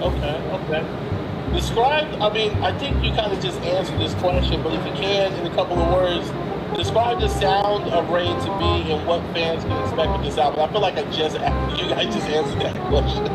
Okay, okay. Describe, I mean, I think you kind of just answered this question, but if you can, in a couple of words, describe the sound of Ready to Be and what fans can expect with this album. I feel like I just, you guys just answered that question.